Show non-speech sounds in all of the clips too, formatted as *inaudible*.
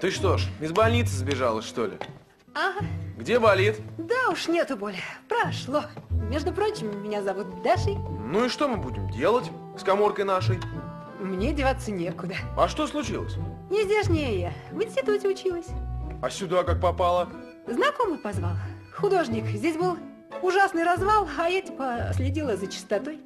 Ты что ж, из больницы сбежала, что ли? Ага. Где болит? Да уж, нету боли. Прошло. Между прочим, меня зовут Дашей. Ну и что мы будем делать с коморкой нашей? Мне деваться некуда. А что случилось? Не здешняя я. В институте училась. А сюда как попала? Знакомый позвал. Художник. Здесь был ужасный развал, а я типа следила за чистотой.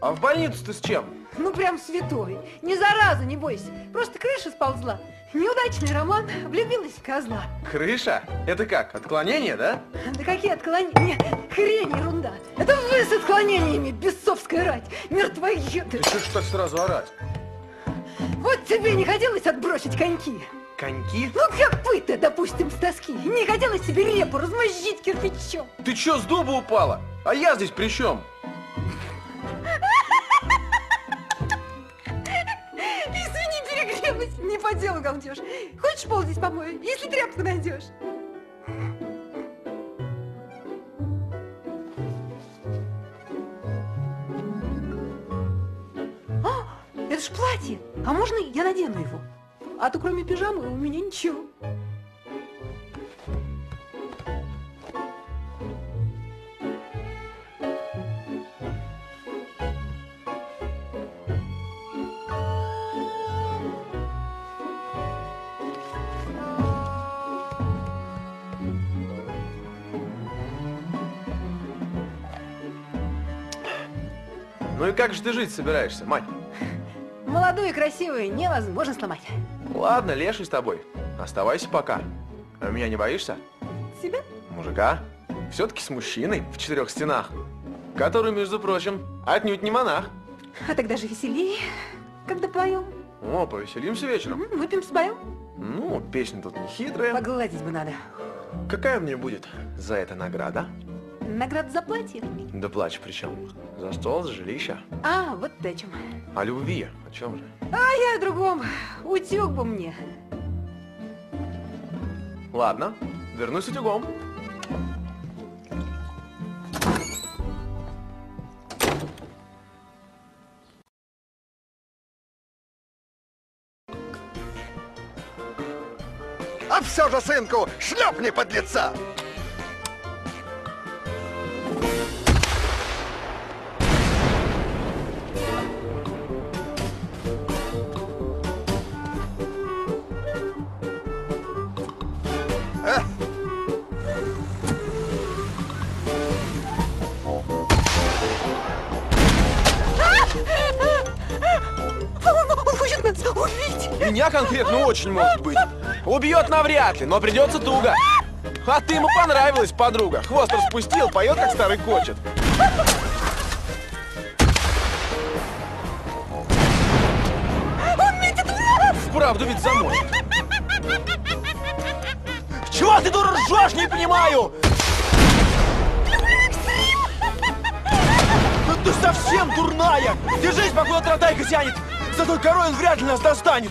А в больницу ты с чем? Ну прям святой. Не зараза, не бойся. Просто крыша сползла. Неудачный роман. Влюбилась в козла. Крыша? Это как, отклонение, да? Да какие отклонения? Хрень, ерунда. Это вы с отклонениями, бесовская рать. Мертвоеды. Ты что ж сразу орать? Вот тебе не хотелось отбросить коньки. Коньки? Ну как вы-то, допустим, с тоски. Не хотелось себе репу размозжить кирпичом. Ты чё, с дуба упала? А я здесь при чем? Галдеж. Хочешь пол здесь помою, если тряпку найдешь? А, это ж платье. А можно я надену его? А то кроме пижамы у меня ничего. Ну и как же ты жить собираешься, мать? Молодую и красивую невозможно сломать. Ладно, леший с тобой. Оставайся пока. А меня не боишься? Себя? Мужика? Все-таки с мужчиной в четырех стенах. Который, между прочим, отнюдь не монах. А тогда же веселее, когда поем. О, повеселимся вечером. М, Выпьем с боем. Ну, песня тут не хитрая. Погладить бы надо. Какая мне будет за это награда? Награда за платье. Да плачь причем. За стол, за жилище. А, вот ты о чем. О любви. О чем же? А я о другом. Утюг бы мне. Ладно, вернусь утюгом. А все же, сынку, шлепни под лица! Убить. Меня конкретно очень может быть. Убьет навряд ли, но придется туго. А ты ему понравилась, подруга. Хвост распустил, поет, как старый кочет. Вправду ведь замой. Чего ты, дура, ржешь, не понимаю? Ну ты совсем дурная! Держись, покуда тротайка тянет! За той корой он вряд ли нас достанет!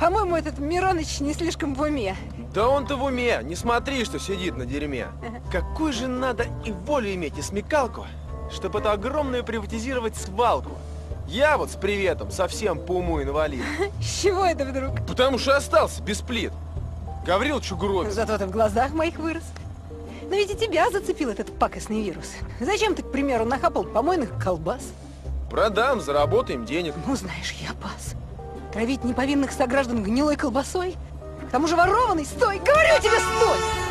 По-моему, этот Мироныч не слишком в уме. Да он-то в уме, не смотри, что сидит на дерьме. Какую же надо и волю иметь, и смекалку, чтобы эту огромную приватизировать свалку. Я вот с приветом совсем по уму инвалид. *laughs* С чего это вдруг? Потому что остался без плит. Гаврил Чугурович. Зато ты в глазах моих вырос. Но ведь и тебя зацепил этот пакостный вирус. Зачем ты, к примеру, нахапал помойных колбас? Продам, заработаем денег. Ну, знаешь, я пас. Травить неповинных сограждан гнилой колбасой? К тому же ворованный, стой! Говорю тебе, стой!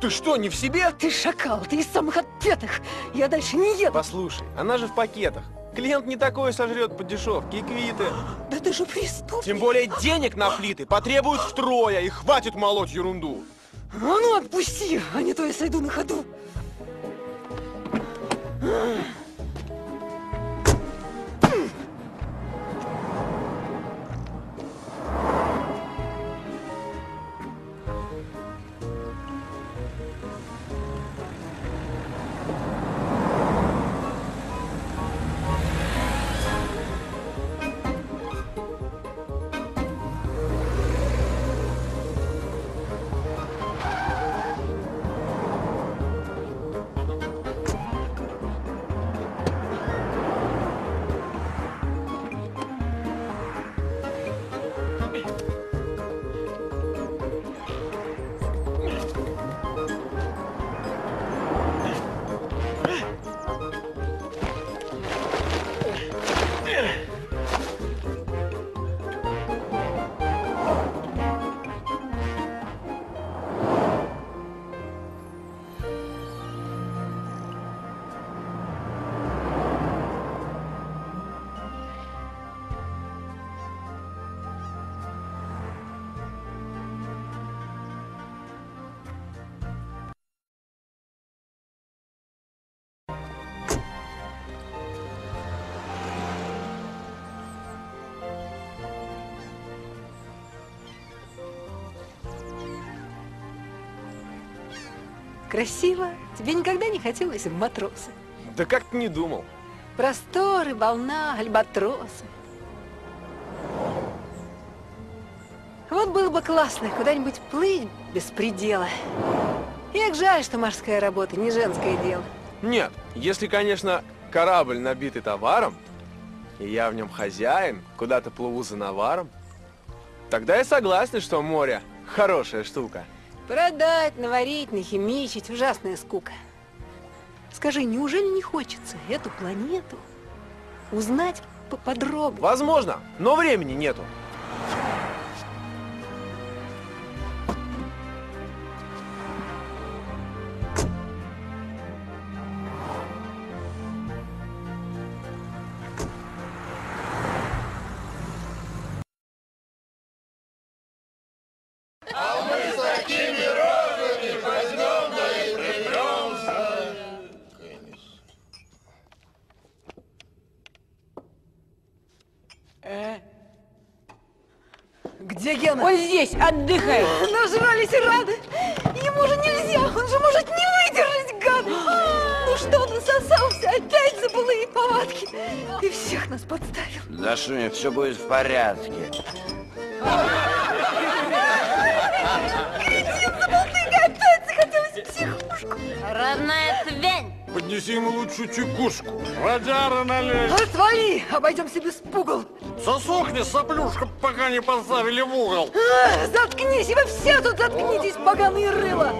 Ты что, не в себе? Ты шакал, ты из самых отпетых! Я дальше не еду! Послушай, она же в пакетах. Клиент не такое сожрет по дешевке и квиты. Да ты же преступник! Тем более денег на плиты потребуют втрое, и хватит молоть ерунду. А ну отпусти, а не то я сойду на ходу! Красиво. Тебе никогда не хотелось в матросы. Да как-то не думал. Просторы, волна, альбатросы. Вот было бы классно куда-нибудь плыть без предела. Эх, жаль, что морская работа не женское дело. Нет, если, конечно, корабль набитый товаром, и я в нем хозяин, куда-то плыву за наваром, тогда я согласен, что море хорошая штука. Продать, наварить, нахимичить – ужасная скука. Скажи, неужели не хочется эту планету узнать поподробнее? Возможно, но времени нету. Где Гена? Он здесь, отдыхает. Нажрались рады. Ему же нельзя, он же может не выдержать, гад. Ну что, насосался, опять за былые повадки. Ты всех нас подставил. Дашуня, все будет в порядке. Кретин, заболтыга, опять захотелось в психушку. Родная твень. Поднеси ему лучше чекушку. Водяра налей. Отвали, обойдемся без пугал. Сосохни, соплюшка, пока не поставили в угол. А, заткнись, и вы все тут заткнитесь, поганые рыла.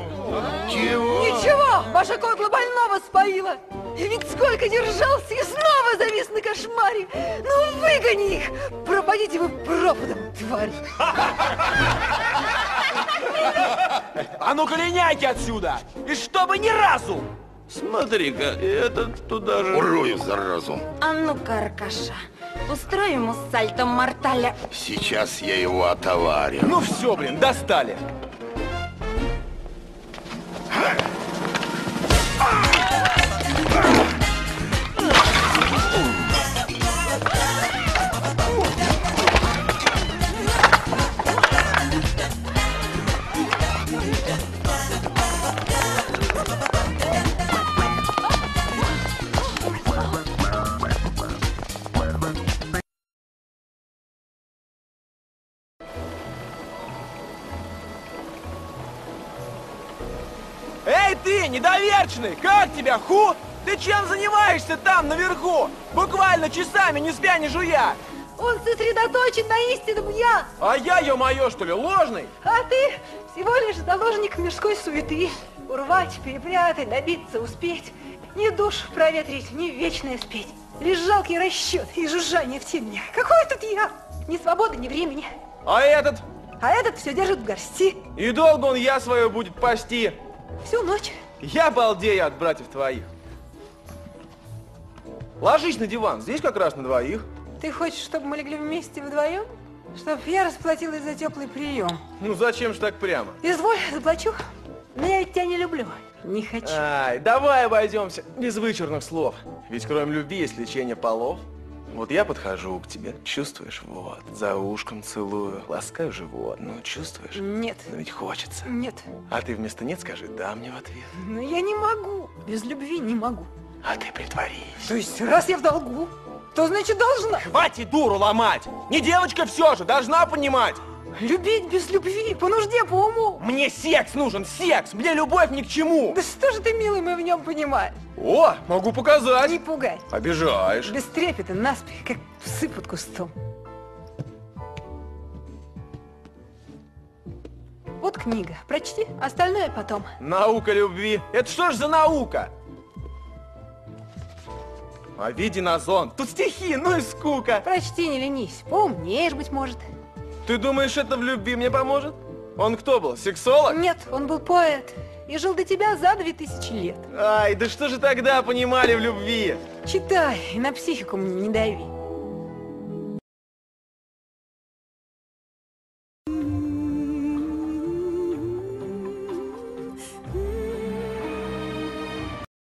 Чего? Ничего, ваша кукла больного споила. И ведь сколько держался и снова завис на кошмаре. Ну, выгони их. Пропадите вы пропадом, тварь. *laughs* А ну-ка линяйте отсюда! И чтобы ни разу! Смотри-ка, этот туда же... Урою, заразу. А ну-ка, Аркаша, устрой ему сальто морталя. Сейчас я его отоварю. Ну все, блин, достали! Эй ты, недоверченный! Как тебя, ху? Ты чем занимаешься там, наверху? Буквально часами, не спя, не жуя! Он сосредоточен на истинном я, А я, ё-моё, что ли, ложный? а ты всего лишь заложник мирской суеты. Урвать, перепрятать, добиться, успеть. Ни душ проветрить, ни вечное спеть. Лишь жалкий расчет и жужжание в теме. Какой тут я? Ни свободы, ни времени. А этот? А этот все держит в горсти. И долго он я свое будет пасти. Всю ночь. Я балдею от братьев твоих. Ложись на диван, здесь как раз на двоих. Ты хочешь, чтобы мы легли вместе вдвоем? Чтоб я расплатилась за теплый прием. Ну зачем ж так прямо? Изволь, заплачу. Но я ведь тебя не люблю. Не хочу. Ай, давай обойдемся без вычурных слов. Ведь кроме любви есть лечение полов. Вот я подхожу к тебе, чувствуешь, вот, за ушком целую, ласкаю живот, ну чувствуешь? Нет. Но ведь хочется. Нет. А ты вместо нет скажи да мне в ответ. Но я не могу. Без любви не могу. А ты притворись. То есть, раз я в долгу, то значит должна. Хватит дуру ломать! Не девочка все же, должна понимать! Любить без любви, по нужде, по уму. Мне секс нужен, секс! Мне любовь ни к чему! Да что же ты, милый мой, в нем понимаешь? О, могу показать! Не пугай. Обижаешь. Без трепета, наспех, как псы под кустом. Вот книга. Прочти, остальное потом. Наука любви. Это что ж за наука? А види на зон. Тут стихи, ну и скука. Прочти, не ленись. Поумнеешь, быть может. Ты думаешь, это в любви мне поможет? Он кто был, сексолог? Нет, он был поэт. И жил до тебя за две тысячи лет. Ай, да что же тогда понимали в любви? Читай, на психику мне не дави.